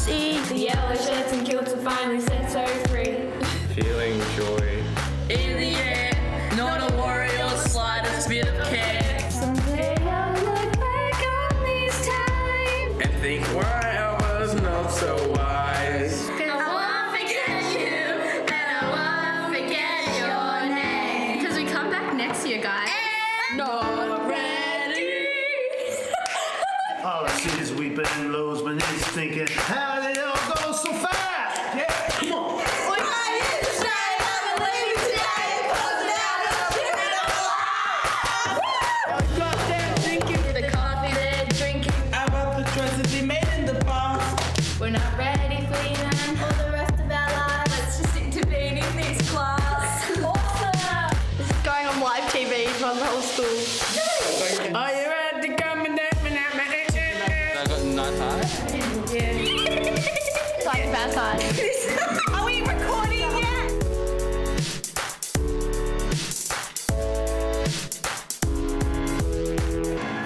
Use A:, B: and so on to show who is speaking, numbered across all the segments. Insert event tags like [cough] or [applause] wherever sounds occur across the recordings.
A: see the yellow shirts and kilts are finally set so free.
B: Feeling joy in
C: the air, not a
B: worry or the slightest bit of care. Someday I'll
C: look back on these times and think why I was not so wise. I won't forget you, and I
D: won't forget your name. Because we come back next year,
B: guys. And not ready. [laughs] All right sweeping Lozman is thinking, how
E: I got nice eyes.
D: It's like a bad side.
F: Are we recording yet?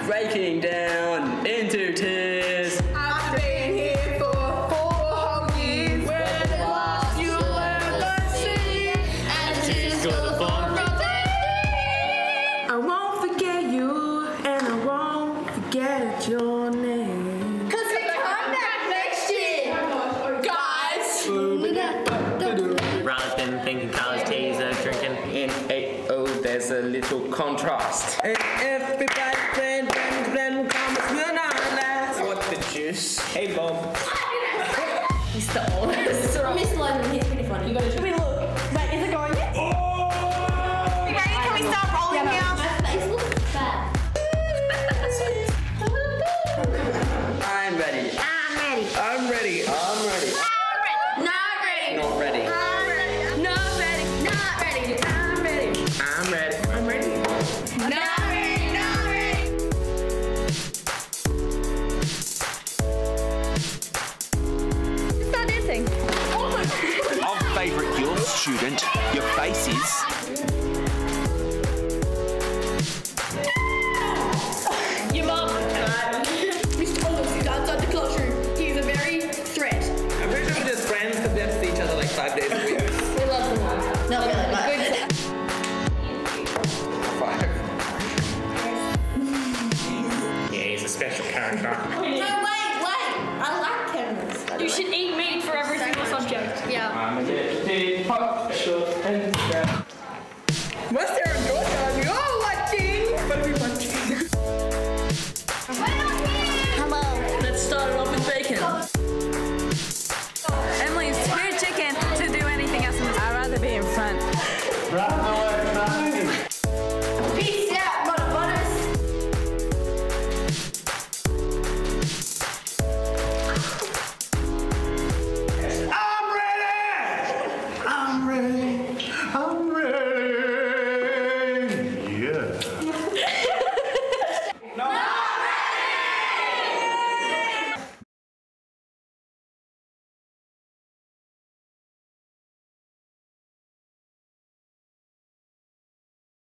E: Breaking down into tears.
B: I've been here for four whole years. Where the last you ever see.
C: And she's gonna fall
G: thinking college teaser, drinking.
E: In 8 there's a little contrast.
B: And everybody's playing, playing, playing, commas will not last. What's the juice? Hey, Bob.
C: He's the oldest. Miss London, he's pretty funny. You gotta
H: student, your face is.
D: Your mum. Mr. Wallace is outside the classroom. He is a very threat.
B: I'm pretty sure we're just friends because we have to see each other like five days a week.
C: We love them all. Not really, but.
E: Five.
G: Yeah, he's a special character.
C: No, wait, wait. I like cameras.
D: You should eat bacon.
F: Emily's too chicken to do anything else. I'd rather be in front.
A: Right?